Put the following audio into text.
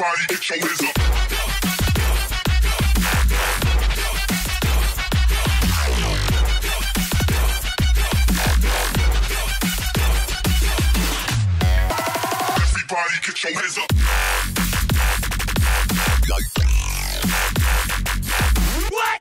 Everybody get your hands. Everybody get your hands up. What?